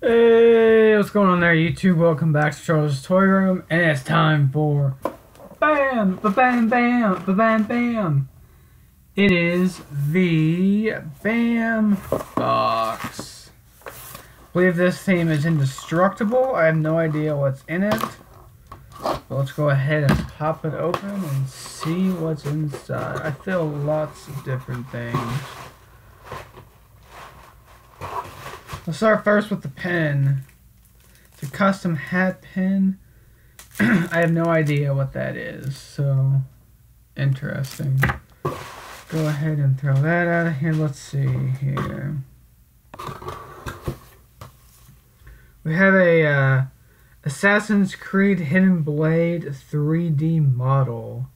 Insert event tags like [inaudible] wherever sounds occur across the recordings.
Hey, what's going on there, YouTube? Welcome back to Charles' Toy Room, and it's time for BAM! Ba bam bam! Ba bam bam! It is the BAM box. I believe this theme is indestructible. I have no idea what's in it. But let's go ahead and pop it open and see what's inside. I feel lots of different things. Let's start first with the pen. It's a custom hat pin. [clears throat] I have no idea what that is, so interesting. Go ahead and throw that out of here. Let's see here. We have a uh, Assassin's Creed Hidden Blade 3D model.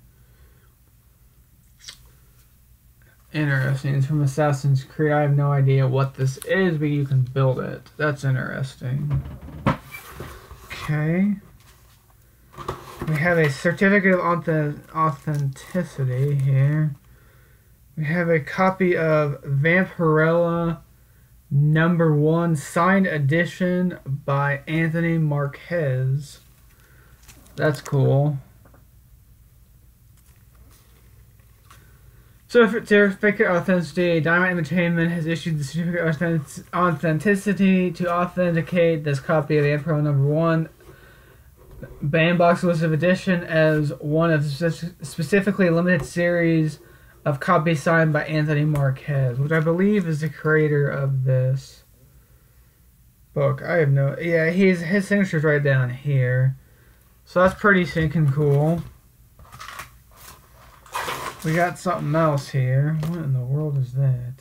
Interesting. It's from Assassin's Creed. I have no idea what this is, but you can build it. That's interesting. Okay. We have a certificate of authenticity here. We have a copy of Vampirella number one signed edition by Anthony Marques. That's cool. So, for certificate authenticity, Dynamite Entertainment has issued the certificate of authenticity to authenticate this copy of the Emperor Number One BAM Box Exclusive Edition as one of specifically limited series of copies signed by Anthony Marques, which I believe is the creator of this book. I have no, yeah, he's his signature's right down here, so that's pretty sinking cool. We got something else here. What in the world is that?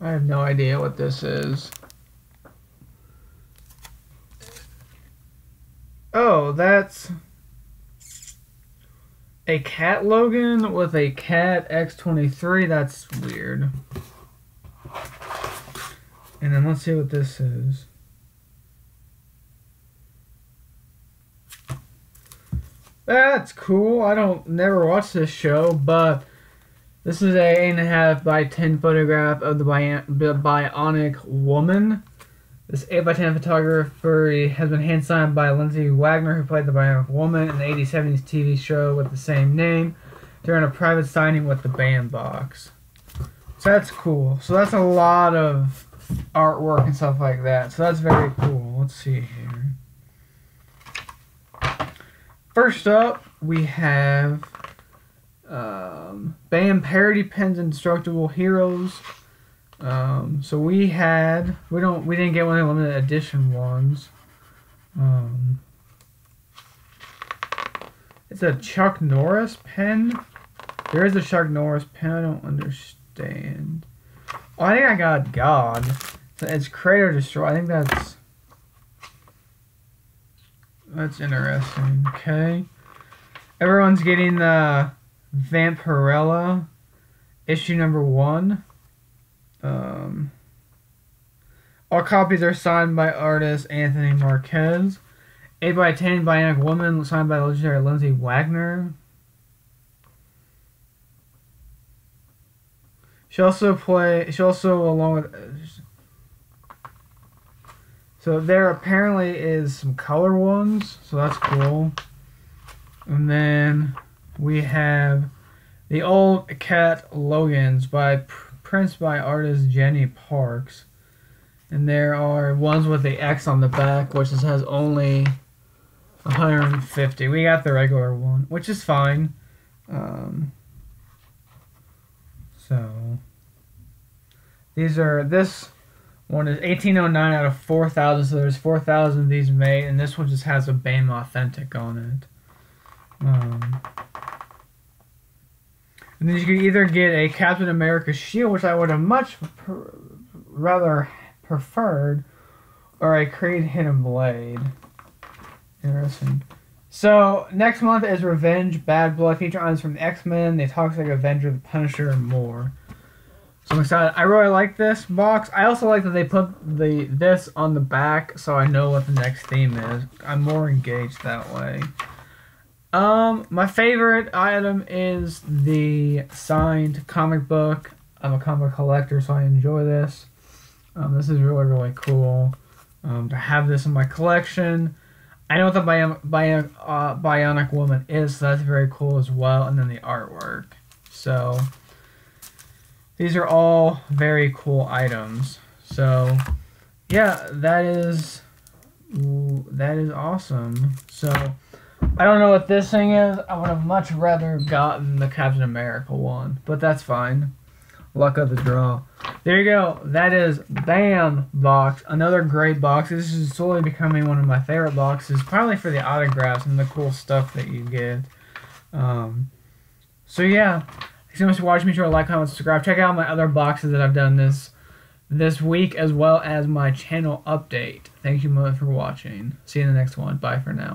I have no idea what this is. Oh, that's a cat Logan with a cat X23. That's weird. And then let's see what this is. That's cool. I don't never watched this show, but this is a eight and a half by ten photograph of the Bionic Woman. This 8x10 photography has been hand signed by Lindsay Wagner, who played the Bionic Woman in the 80s 70s TV show with the same name during a private signing with the BAM Box. So that's cool. So that's a lot of artwork and stuff like that. So that's very cool. Let's see here. First up, we have um, BAM Parody Pens Indestructible Heroes. Um, so we had we don't we didn't get one of the limited edition ones. Um, it's a Chuck Norris pen. There is a Chuck Norris pen. I don't understand. Oh, I think I got God. it's Create or Destroy. I think that's that's interesting. Okay. Everyone's getting the Vampirella issue number one. Um, all copies are signed by artist Anthony Marques. 8 by 10 Bionic Woman, signed by legendary Lindsay Wagner. She also play. She also along with so there apparently is some color ones, so that's cool. And then we have the old cat Logans by prints by artist Jenny Parks. And there are ones with the X on the back, which has only 150. We got the regular one, which is fine. Um, so these are this one is 1809 out of 4,000, so there's 4,000 of these made, and this one just has a BAM Authentic on it. Um, and then you can either get a Captain America shield, which I would have much rather preferred, or a Creed Hidden Blade. Interesting. So, next month is Revenge Bad Blood, featuring items from X Men, the Toxic Avenger, the Punisher, and more. So I'm excited. I really like this box. I also like that they put the this on the back so I know what the next theme is. I'm more engaged that way. Um, my favorite item is the signed comic book I'm a comic collector, so I enjoy this. Um, this is really really cool um, to have this in my collection. I know what the Bion- Bion- uh, Bionic Woman is, so that's very cool as well. And then the artwork. So these are all very cool items. So yeah, that is that is awesome. So I don't know what this thing is. I would have much rather gotten the Captain America one, but that's fine. Luck of the draw. There you go. That is BAM box. Another great box. This is slowly becoming one of my favorite boxes, probably for the autographs and the cool stuff that you get. Um, so yeah, thanks so much for watching. Be sure to like, comment, subscribe. Check out my other boxes that I've done this this week, as well as my channel update. Thank you much for watching. See you in the next one. Bye for now.